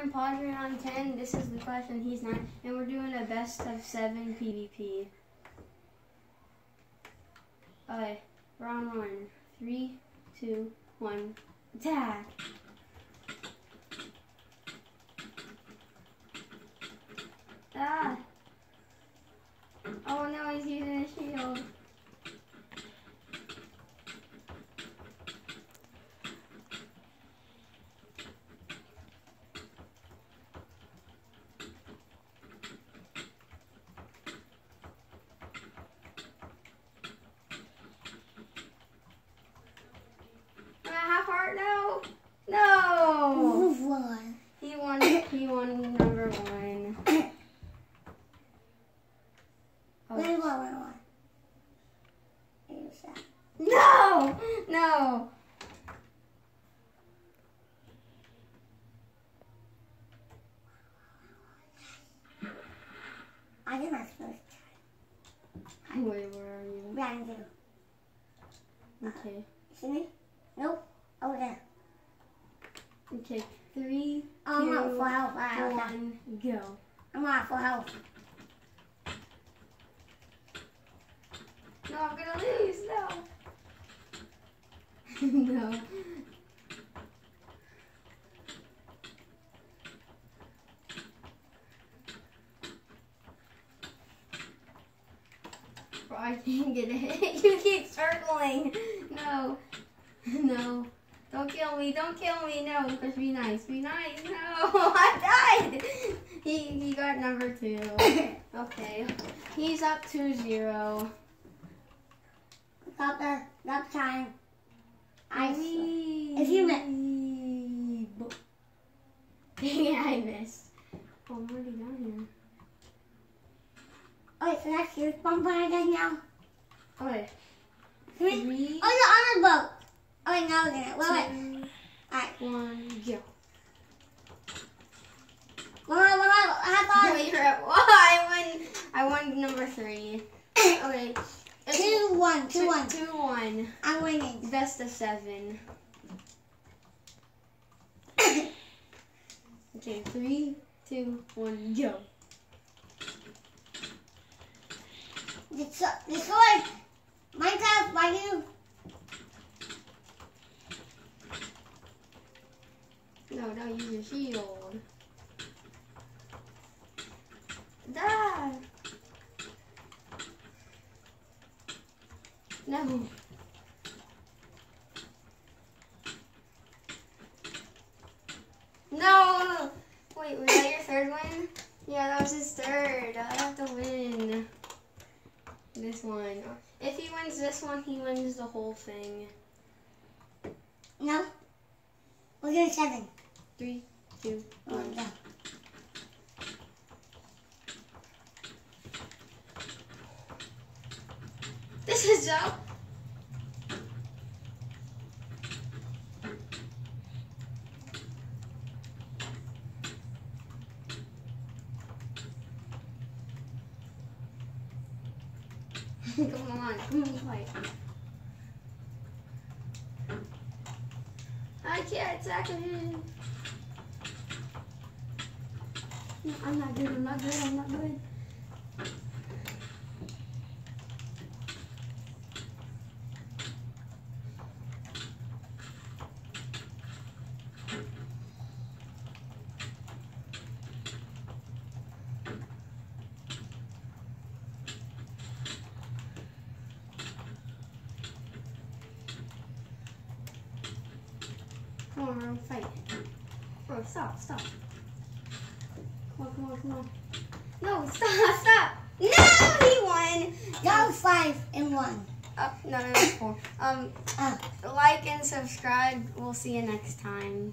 I'm Padraig on 10. This is the question. He's 9. And we're doing a best of 7 PvP. Alright, round 1. Three, two, one, attack! Ah! Oh no, he's using a shield. heart No. No. One. He won. He won number one. Oh. Oh. Wait, wait, wait, wait. No. No. I did my first try. Wait, where are you? Behind you. Okay. See me? Nope. Over there. Okay. Three, I'm two, not full health. One, go. I'm not full health. No, I'm gonna lose. No. no. I can't get it. you keep circling. No. No. Don't kill me. Don't kill me. No, because be nice. Be nice. No. I died. He, he got number two. okay. He's up to zero. Papa, that time. I If you missed. yeah, I missed. Oh, I'm already down here. Alright, so that's your bump again now. Oh, Alright. Three. Oh, the other boat. Oh, wait, now we're gonna. Wait, wait. Alright. One, go. Well, well, well, I thought. No, you're at one. I won. I won number three. okay. Two, one, two, two, one. Two, one. I'm winning. Best of seven. okay, three, two, one, go. This, uh, this one. Minecraft, by you. No, don't use your shield. No. No! Wait, was that your third win? Yeah, that was his third. I have to win this one. If he wins this one, he wins the whole thing. No. We're doing seven. Three, two, one. Go. This is Joe. come on, come on. I can't attack him. No, I'm not good, I'm not good, I'm not good. Bro, fight. Bro, stop, stop. Come on, come on, come on. No, stop, stop. No, he won. Go five and one. Oh, no, no, no, four. Um, Uh. like and subscribe. We'll see you next time.